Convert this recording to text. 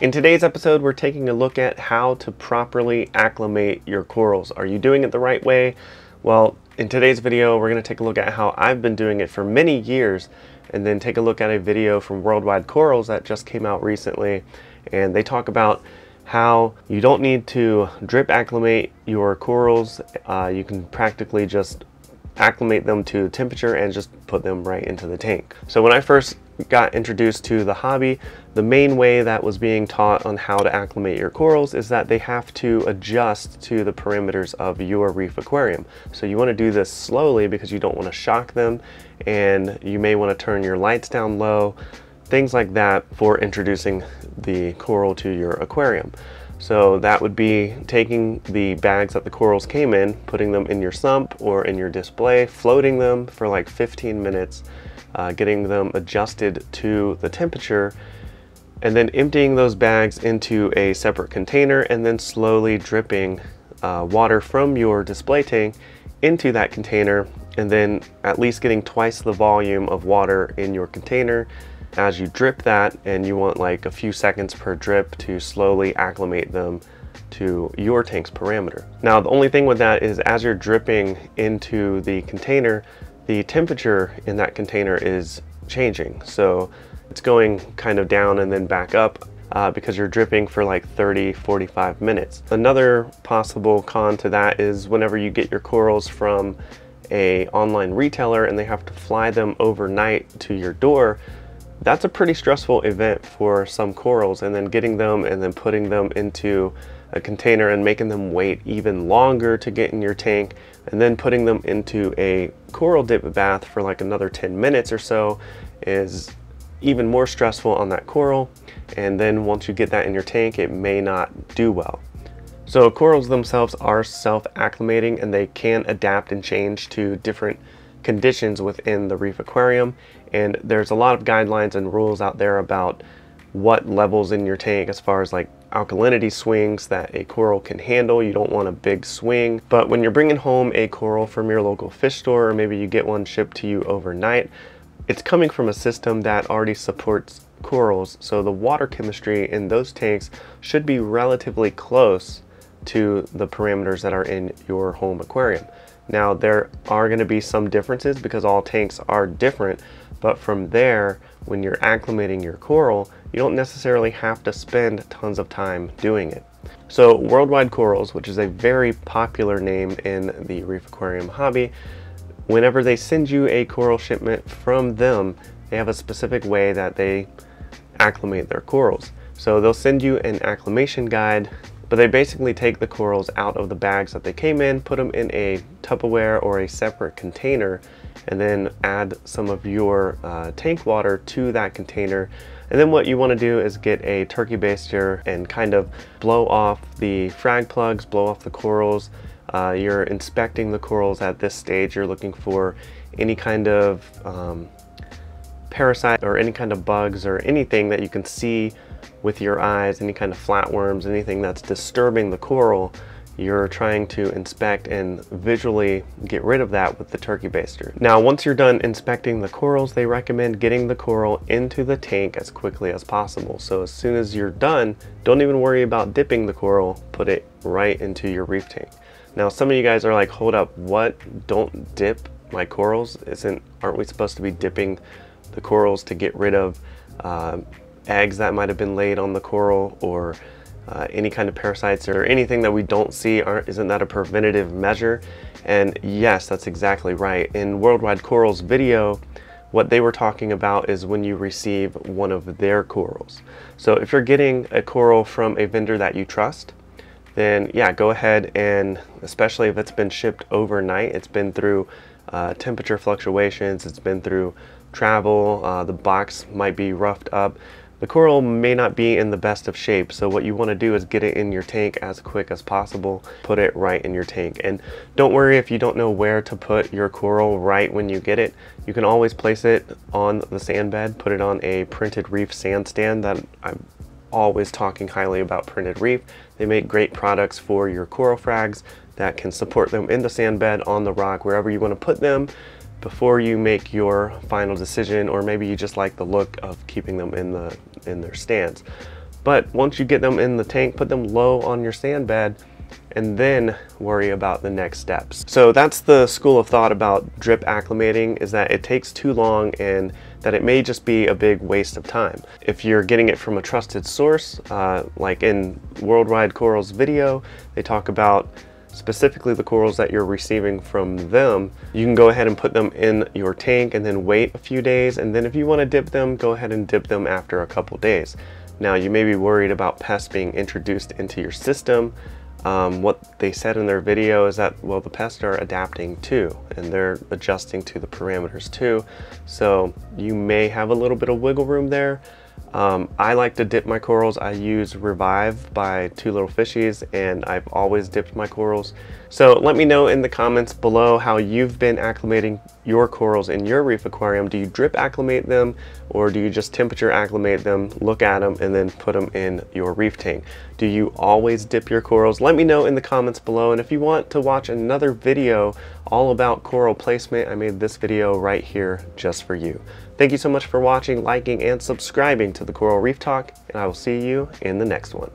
In today's episode, we're taking a look at how to properly acclimate your corals. Are you doing it the right way? Well, in today's video, we're going to take a look at how I've been doing it for many years and then take a look at a video from World Wide Corals that just came out recently. And they talk about how you don't need to drip acclimate your corals. Uh, you can practically just acclimate them to temperature and just put them right into the tank. So when I first got introduced to the hobby, the main way that was being taught on how to acclimate your corals is that they have to adjust to the parameters of your reef aquarium. So you want to do this slowly because you don't want to shock them and you may want to turn your lights down low, things like that for introducing the coral to your aquarium. So that would be taking the bags that the corals came in, putting them in your sump or in your display, floating them for like 15 minutes, uh, getting them adjusted to the temperature, and then emptying those bags into a separate container and then slowly dripping uh, water from your display tank into that container and then at least getting twice the volume of water in your container as you drip that and you want like a few seconds per drip to slowly acclimate them to your tank's parameter. Now the only thing with that is as you're dripping into the container, the temperature in that container is changing. So it's going kind of down and then back up uh, because you're dripping for like 30, 45 minutes. Another possible con to that is whenever you get your corals from a online retailer and they have to fly them overnight to your door, that's a pretty stressful event for some corals and then getting them and then putting them into a container and making them wait even longer to get in your tank and then putting them into a coral dip bath for like another 10 minutes or so is even more stressful on that coral and then once you get that in your tank it may not do well. So corals themselves are self-acclimating and they can adapt and change to different conditions within the reef aquarium and there's a lot of guidelines and rules out there about what levels in your tank as far as like alkalinity swings that a coral can handle. You don't want a big swing. But when you're bringing home a coral from your local fish store or maybe you get one shipped to you overnight, it's coming from a system that already supports corals. So the water chemistry in those tanks should be relatively close to the parameters that are in your home aquarium. Now there are going to be some differences because all tanks are different, but from there, when you're acclimating your coral, you don't necessarily have to spend tons of time doing it. So World Wide Corals, which is a very popular name in the reef aquarium hobby, whenever they send you a coral shipment from them, they have a specific way that they acclimate their corals. So they'll send you an acclimation guide but they basically take the corals out of the bags that they came in, put them in a Tupperware or a separate container, and then add some of your uh, tank water to that container. And then what you want to do is get a turkey baster and kind of blow off the frag plugs, blow off the corals. Uh, you're inspecting the corals at this stage. You're looking for any kind of um, parasite or any kind of bugs or anything that you can see with your eyes, any kind of flatworms, anything that's disturbing the coral, you're trying to inspect and visually get rid of that with the turkey baster. Now, once you're done inspecting the corals, they recommend getting the coral into the tank as quickly as possible. So as soon as you're done, don't even worry about dipping the coral, put it right into your reef tank. Now, some of you guys are like, hold up, what? Don't dip my corals? Isn't, aren't we supposed to be dipping the corals to get rid of uh, eggs that might have been laid on the coral or uh, any kind of parasites or anything that we don't see aren't isn't that a preventative measure? And yes that's exactly right. In World Wide Corals video what they were talking about is when you receive one of their corals. So if you're getting a coral from a vendor that you trust then yeah go ahead and especially if it's been shipped overnight it's been through uh, temperature fluctuations it's been through travel uh, the box might be roughed up the coral may not be in the best of shape, so what you want to do is get it in your tank as quick as possible, put it right in your tank. And don't worry if you don't know where to put your coral right when you get it. You can always place it on the sand bed, put it on a printed reef sand stand that I'm always talking highly about printed reef. They make great products for your coral frags that can support them in the sand bed, on the rock, wherever you want to put them before you make your final decision or maybe you just like the look of keeping them in the in their stands But once you get them in the tank, put them low on your sand bed and then worry about the next steps. So that's the school of thought about drip acclimating is that it takes too long and that it may just be a big waste of time. If you're getting it from a trusted source, uh, like in World Wide Corals video, they talk about specifically the corals that you're receiving from them, you can go ahead and put them in your tank and then wait a few days. And then if you want to dip them, go ahead and dip them after a couple days. Now you may be worried about pests being introduced into your system. Um, what they said in their video is that, well, the pests are adapting too, and they're adjusting to the parameters too. So you may have a little bit of wiggle room there. Um, I like to dip my corals. I use Revive by Two Little Fishies and I've always dipped my corals. So let me know in the comments below how you've been acclimating your corals in your reef aquarium. Do you drip acclimate them or do you just temperature acclimate them, look at them and then put them in your reef tank? Do you always dip your corals? Let me know in the comments below and if you want to watch another video all about coral placement, I made this video right here just for you. Thank you so much for watching, liking, and subscribing to the Coral Reef Talk, and I will see you in the next one.